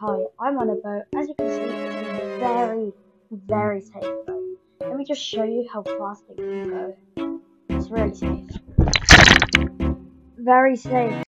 Hi, I'm on a boat. As you can see, it's a very, very safe boat. Let me just show you how fast it can go. It's really safe. Very safe.